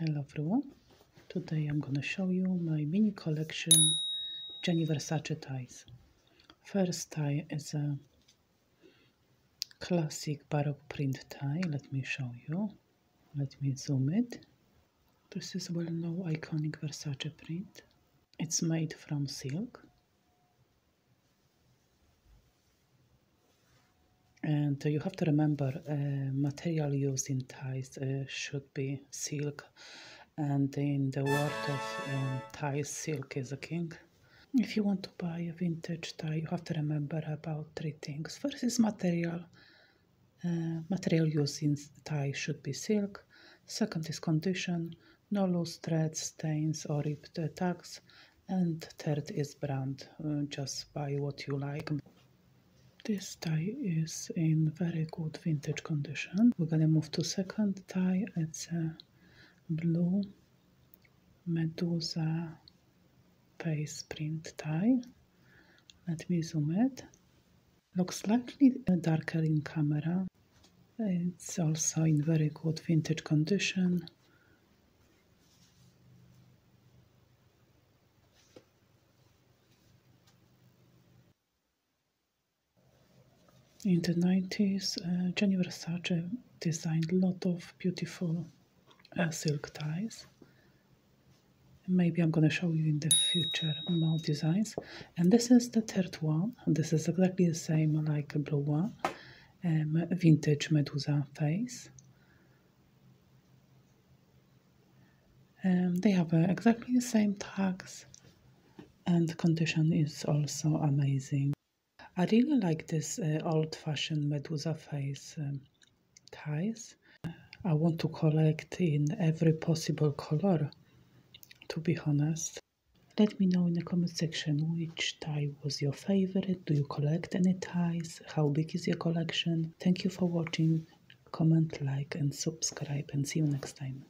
everyone today I'm gonna show you my mini collection Gianni Versace ties. First tie is a classic baroque print tie. Let me show you. Let me zoom it. This is well-known iconic Versace print. It's made from silk and you have to remember uh, material used in ties uh, should be silk. And in the world of um, ties silk is a king. If you want to buy a vintage tie you have to remember about three things. First is material. Uh, material used in tie should be silk. Second is condition. No loose threads stains or ripped tags and third is brand. Uh, just buy what you like this tie is in very good vintage condition. We're gonna move to second tie. It's a blue Medusa face print tie. Let me zoom it. Looks slightly darker in camera. It's also in very good vintage condition. In the 90s, uh, Gianni Versace designed a lot of beautiful uh, silk ties. Maybe I'm going to show you in the future more designs. And this is the third one. This is exactly the same like a blue one. Um, vintage Medusa face. Um, they have uh, exactly the same tags and condition is also amazing. I really like this uh, old-fashioned Medusa face um, ties. I want to collect in every possible color, to be honest. Let me know in the comment section which tie was your favorite. Do you collect any ties? How big is your collection? Thank you for watching. Comment, like and subscribe and see you next time.